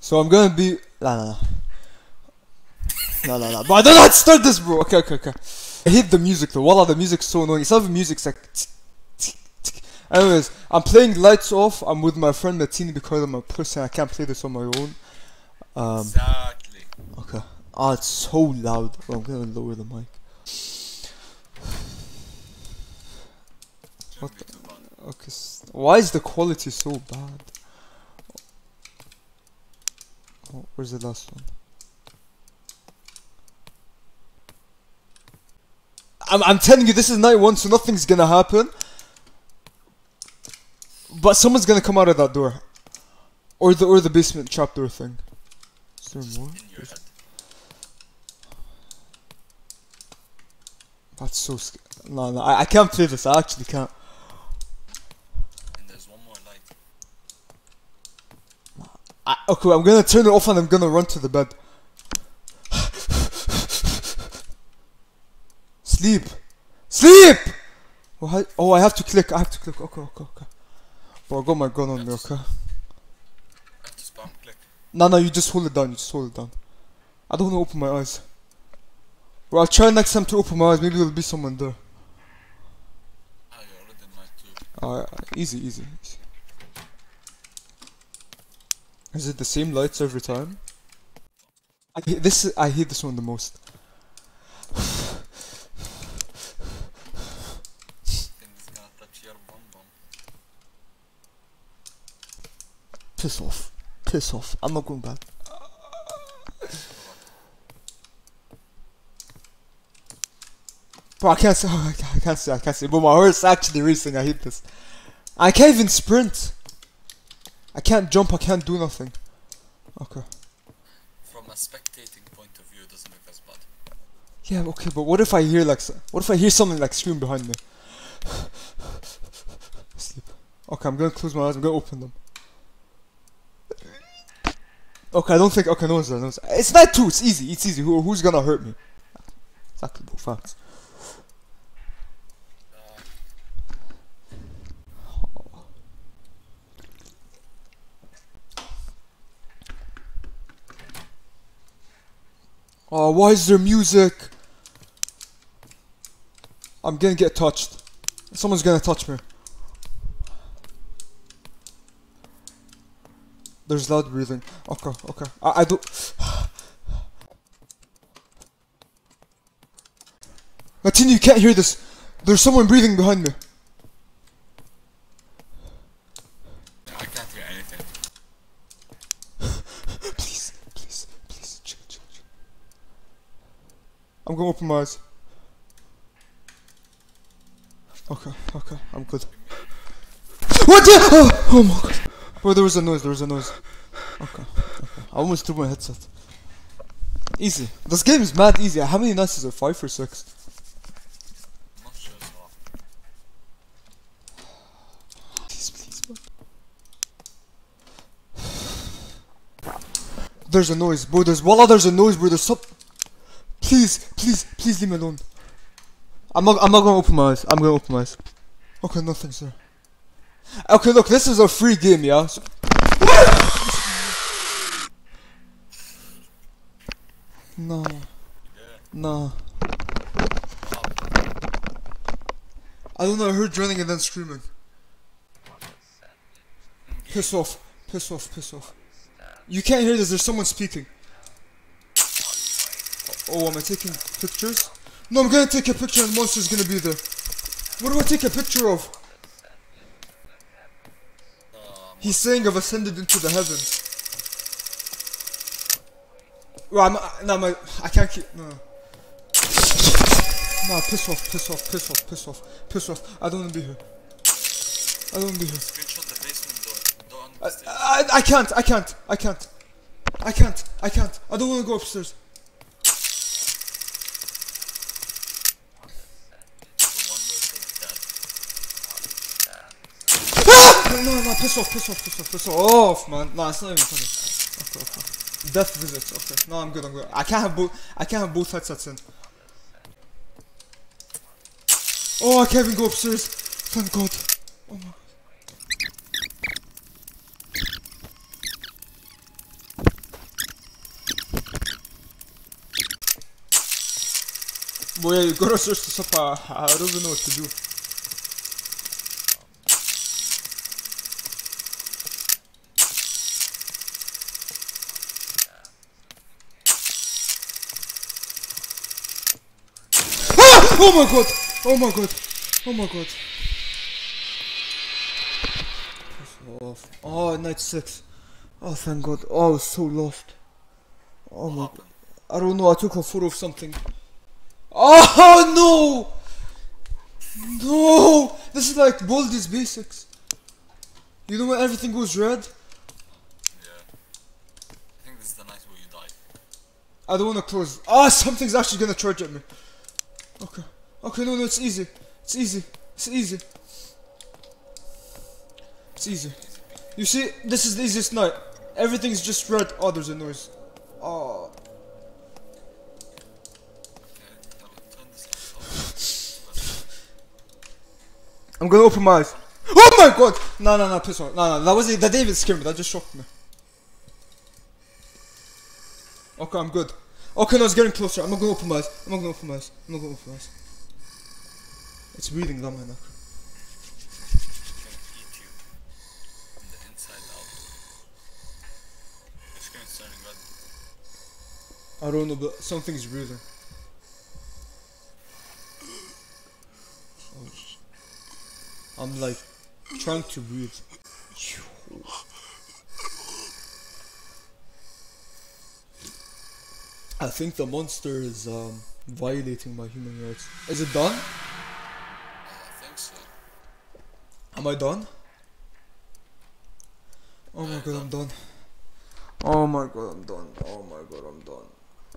So I'm gonna be. Nah, nah, nah. No, no, no. But I don't know how to start this, bro. Okay, okay, okay. I hate the music though. Wallah, the music's so annoying. It's not even music, it's like. Anyways, I'm playing Lights Off. I'm with my friend Matini because I'm a pussy. I can't play this on my own. Um, Exactly. okay. Oh, it's so loud. Well, I'm gonna lower the mic. What Shouldn't be too bad. Okay. s- Why is the quality so bad? Oh, where's the last one? I'm, I'm telling you, this is night one, so nothing's gonna happen. But someone's gonna come out of that door, or the or the basement trapdoor thing. Is there more? In your head. That's so scary. no no I, I can't play this. I actually can't. And there's one more light. I, okay, I'm gonna turn it off and I'm gonna run to the bed. Sleep, sleep. Oh I, oh, I have to click. I have to click. Okay, okay, okay. Bro, I got my gun on me. Okay. Have to click. No, no, you just hold it down. You just hold it down. I don't wanna open my eyes. Bro, I'll try next time to open my eyes. Maybe there'll be someone there. Ah, you're already in night two. Alright, easy, easy, easy. Is it the same lights every time? I hate this. I hate this one the most. Piss off. Piss off. I'm not going back. Bro, I can't see. I can't- I can't say. I can't say. But my heart's actually racing. I hate this. I can't even sprint. I can't jump. I can't do nothing. Okay. From a spectating point of view, it doesn't look as bad. Yeah, okay, but what if I hear like, what if I hear something like scream behind me? Sleep. Okay, I'm gonna close my eyes. I'm gonna open them. Okay, I don't think. Okay, no one's there. No one's It's night two. It's easy. It's easy. Who, who's gonna hurt me? Exactly, bro. Facts. Oh, why is there music? I'm gonna get touched. Someone's gonna touch me. There's loud breathing. Okay, okay. I, I do. Martini, you can't hear this. There's someone breathing behind me. I can't hear anything. Please, please, please, chill, chill, chill. I'm gonna open my eyes. Okay, okay, I'm good. What the? Oh, oh my god. Bro, there was a noise, there was a noise. Okay, okay. I almost threw my headset. Easy. This game is mad easy. How many nights is it? Five or six? There's a noise, bro. There's Wallah, there's a noise, bro. There's some. Please, please, please leave me alone. I'm not. I'm not gonna open my eyes. I'm gonna open my eyes. Okay, nothing, sir. Okay, look, this is a free game, yeah. So- no, no. I don't know. I heard running and then screaming. Piss off. Piss off. Piss off. You can't hear this. There's someone speaking. Oh, am I taking pictures? No, I'm gonna take a picture and the monster's gonna be there. What do I take a picture of? He's saying I've ascended into the heavens. Well, I'm, I- no, my, uh, I can't keep, no. Nah, piss off, piss off, piss off, piss off, piss off. I don't wanna be here. I don't wanna be here. screenshot the basement door. Door on the I. I, I can't, I can't, I can't. I can't, I can't. I don't wanna go upstairs. no, no, piss off, piss off, piss off, piss off, man. No, it's not even funny. Okay, okay. Death visit. okay. No, I'm good, I'm good. I can't have both, I can't have both headsets in. Oh, I can't even go upstairs. Thank God. Oh my. Boy, you gotta search this up. I, I don't even know what to do. Oh my god! Oh my god! Oh my god! Off. Oh, night six. Oh, thank god. Oh, I was so lost. Oh my god. I don't know, I took a photo of something. Oh no! No! This is like Baldi's basics. You know when everything goes red? Yeah. I think this is the night where you die. I don't wanna close. Ah, something's actually gonna charge at me. Okay. Okay, no, no, it's easy. It's easy. It's easy. It's easy. You see, this is the easiest night. Everything's just red. Oh, there's a noise. Oh. I'm gonna open my eyes. Oh my god! No, no, no, piss off. No, no, that was that didn't even scare me. That just shocked me. Okay, I'm good. Okay, no, it's getting closer. I'm not gonna open my eyes. I'm not gonna open my eyes. I'm not gonna open my eyes. It's breathing down my neck. I don't know, but something's breathing. I'm like trying to breathe. I think the monster is um, violating my human rights. Is it done? I think so. Am I done? Oh my god, I'm done. Oh my god, I'm done. Oh my god, I'm done.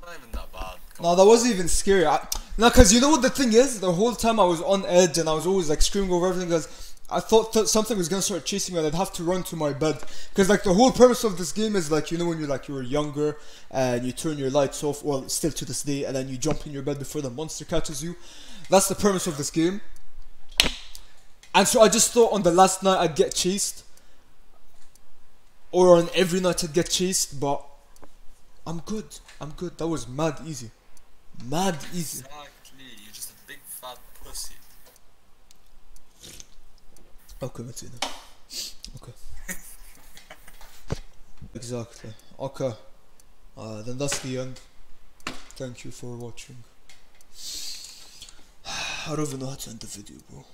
Not even that bad. Come No, that wasn't even scary. I, no, cause you know what the thing is. The whole time I was on edge and I was always like screaming over everything because I thought th- something was gonna start chasing me and I'd have to run to my bed. Cause like the whole purpose of this game is like you know when you're like you were younger and you turn your lights off. Well, still to this day, and then you jump in your bed before the monster catches you. That's the premise of this game. And so I just thought on the last night I'd get chased, or on every night I'd get chased, but I'm good. I'm good. That was mad easy. Mad easy. Exactly. You're just a big fat pussy. Okay, see now. Okay. exactly. Okay. Uh, then that's the end. Thank you for watching. I don't even know how to end the video, bro.